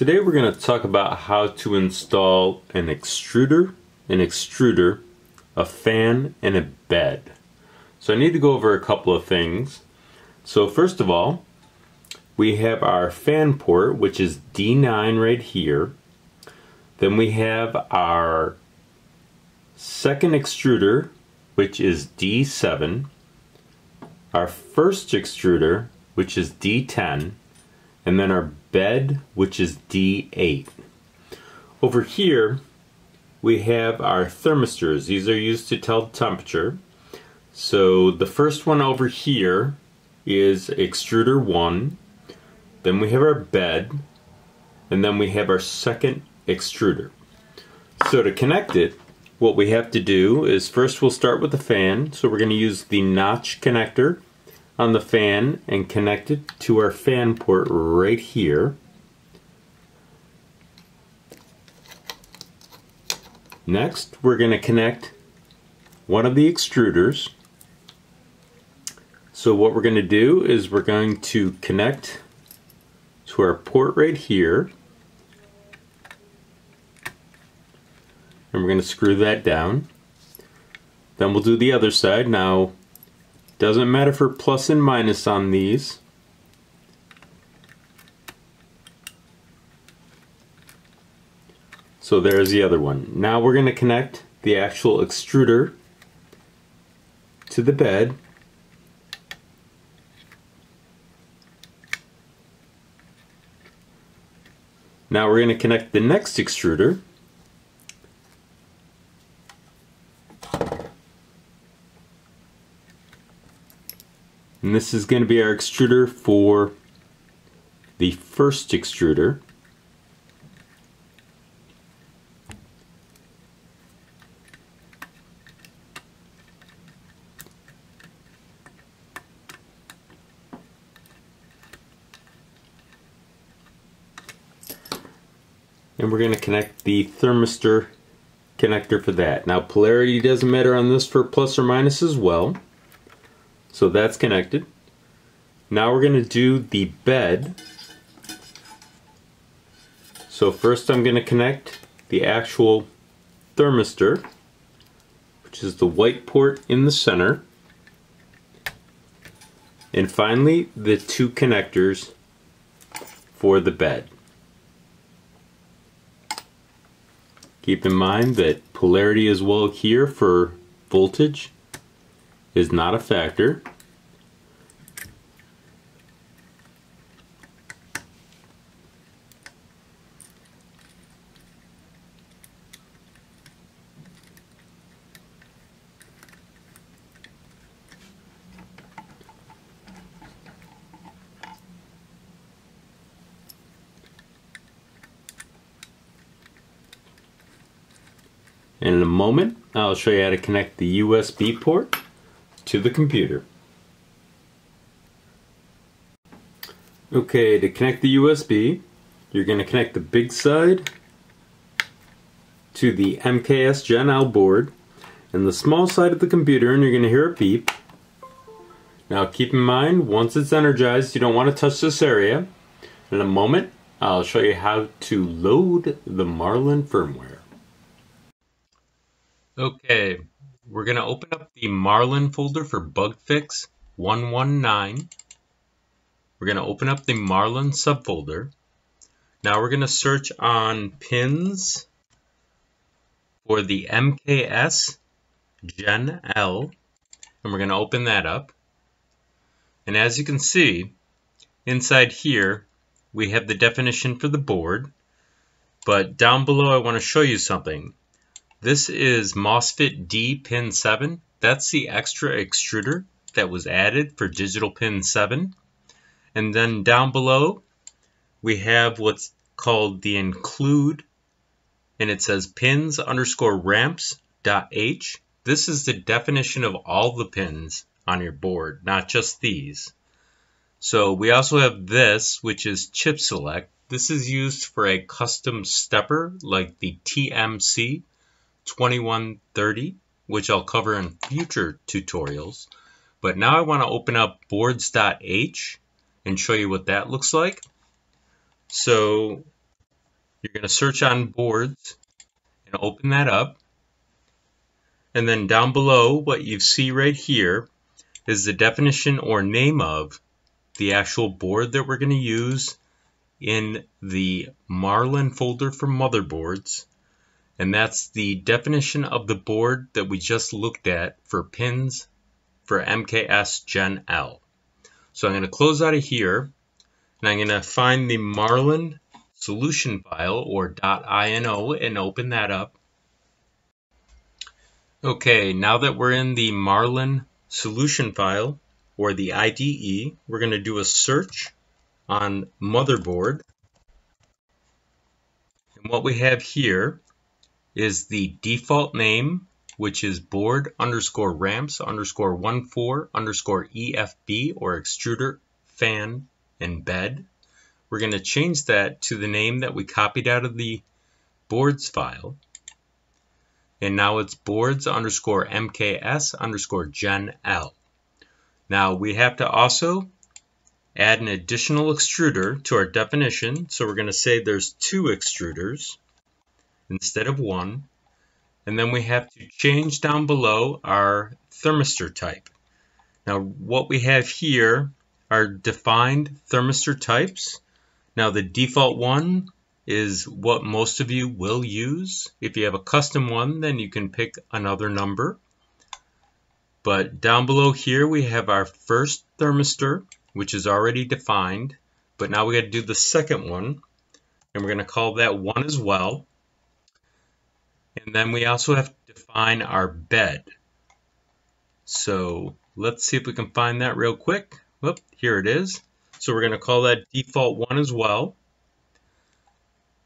Today we're going to talk about how to install an extruder, an extruder, a fan, and a bed. So I need to go over a couple of things. So first of all, we have our fan port, which is D9 right here. Then we have our second extruder, which is D7. Our first extruder, which is D10. And then our bed, which is D8. Over here, we have our thermistors. These are used to tell temperature. So the first one over here is extruder 1. Then we have our bed. And then we have our second extruder. So to connect it, what we have to do is first we'll start with the fan. So we're going to use the notch connector on the fan and connect it to our fan port right here. Next, we're going to connect one of the extruders. So what we're going to do is we're going to connect to our port right here. And we're going to screw that down. Then we'll do the other side. Now, doesn't matter for plus and minus on these. So there's the other one. Now we're going to connect the actual extruder to the bed. Now we're going to connect the next extruder And this is going to be our extruder for the first extruder. And we're going to connect the thermistor connector for that. Now polarity doesn't matter on this for plus or minus as well. So that's connected. Now we're going to do the bed. So first I'm going to connect the actual thermistor, which is the white port in the center. And finally, the two connectors for the bed. Keep in mind that polarity is well here for voltage is not a factor. And in a moment, I'll show you how to connect the USB port to the computer. Okay, to connect the USB, you're going to connect the big side to the MKS Gen L board and the small side of the computer and you're going to hear a beep. Now keep in mind, once it's energized, you don't want to touch this area. In a moment, I'll show you how to load the Marlin firmware. Okay, we're going to open up the Marlin folder for bug fix 119. We're going to open up the Marlin subfolder. Now we're going to search on pins for the MKS Gen L and we're going to open that up. And as you can see, inside here we have the definition for the board, but down below I want to show you something. This is MOSFET D pin 7. That's the extra extruder that was added for digital pin 7. And then down below, we have what's called the include, and it says pins underscore ramps dot h. This is the definition of all the pins on your board, not just these. So we also have this, which is chip select. This is used for a custom stepper like the TMC 2130, which I'll cover in future tutorials. But now I want to open up boards.h and show you what that looks like. So You're going to search on boards and open that up. And then down below, what you see right here is the definition or name of the actual board that we're going to use in the Marlin folder for motherboards. And that's the definition of the board that we just looked at for pins for MKS Gen L. So I'm going to close out of here and I'm going to find the Marlin solution file or .ino and open that up. Okay, now that we're in the Marlin solution file or the IDE, we're going to do a search on motherboard. And what we have here is the default name, which is board underscore ramps underscore 14 underscore EFB or extruder fan and bed. We're going to change that to the name that we copied out of the boards file and now it's boards underscore mks underscore gen L. Now we have to also add an additional extruder to our definition. So we're going to say there's two extruders instead of one. And then we have to change down below our thermistor type. Now what we have here are defined thermistor types. Now the default one is what most of you will use. If you have a custom one, then you can pick another number. But down below here, we have our first thermistor, which is already defined. But now we got to do the second one, and we're going to call that one as well. And then we also have to define our bed. So let's see if we can find that real quick. Whoop, here it is. So we're going to call that default one as well.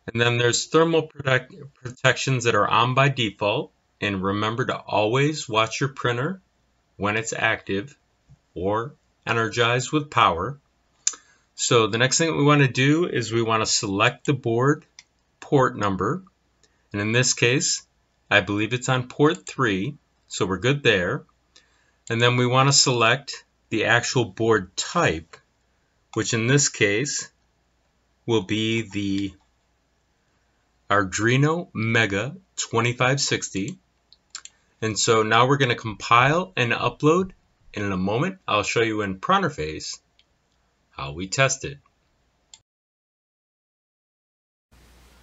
And then there's thermal protect protections that are on by default. And remember to always watch your printer when it's active or energized with power. So the next thing we want to do is we want to select the board port number. And in this case, I believe it's on port 3, so we're good there. And then we want to select the actual board type, which in this case will be the Arduino Mega 2560. And so now we're going to compile and upload. And in a moment, I'll show you in Pronterface how we test it.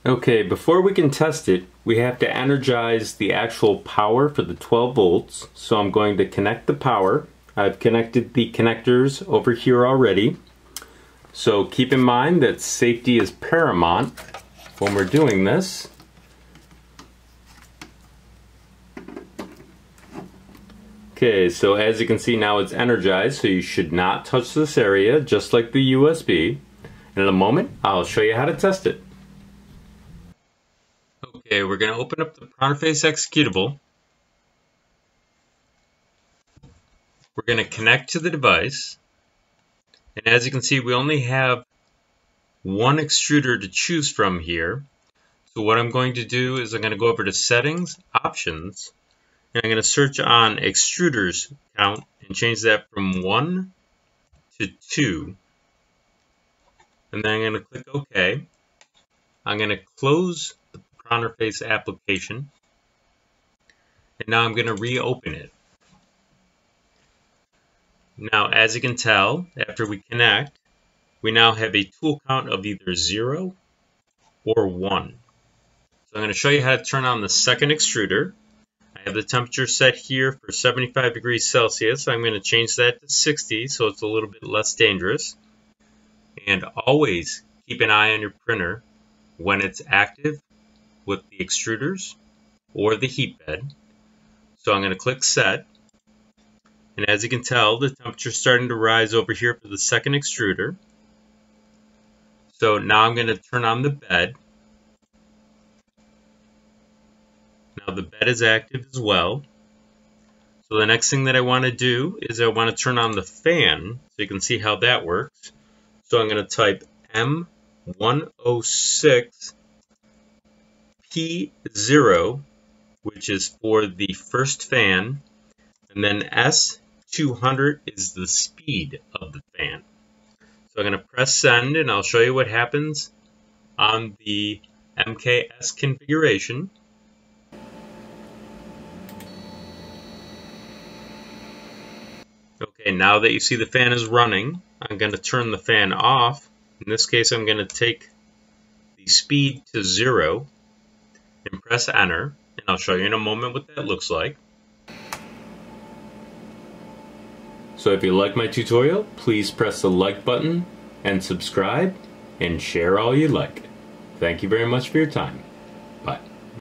Okay, before we can test it, we have to energize the actual power for the 12 volts. So I'm going to connect the power. I've connected the connectors over here already. So keep in mind that safety is paramount when we're doing this. Okay, so as you can see now it's energized, so you should not touch this area, just like the USB. And in a moment, I'll show you how to test it. Okay, we're going to open up the Pronterface executable. We're going to connect to the device. And as you can see, we only have one extruder to choose from here. So what I'm going to do is I'm going to go over to settings, options, and I'm going to search on extruders count and change that from 1 to 2. And then I'm going to click OK. I'm going to close the Pronterface application. And now I'm going to reopen it. Now, as you can tell, after we connect, we now have a tool count of either 0 or 1. So I'm going to show you how to turn on the second extruder. I have the temperature set here for 75 degrees Celsius. I'm going to change that to 60 so it's a little bit less dangerous. And always keep an eye on your printer when it's active with the extruders or the heat bed. So I'm going to click set. And as you can tell, the temperature is starting to rise over here for the second extruder. So now I'm going to turn on the bed. Now the bed is active as well. So the next thing that I want to do is I want to turn on the fan so you can see how that works. So I'm going to type M106 P0, which is for the first fan, and then S200 is the speed of the fan. So I'm going to press send and I'll show you what happens on the MKS configuration. Okay, now that you see the fan is running, I'm going to turn the fan off. In this case, I'm going to take the speed to zero and press enter. And I'll show you in a moment what that looks like. So if you like my tutorial, please press the like button and subscribe and share all you like. Thank you very much for your time.